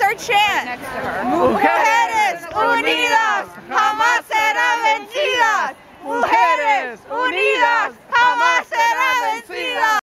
Ready? What's our chant? Right Next to her. Mujeres unidas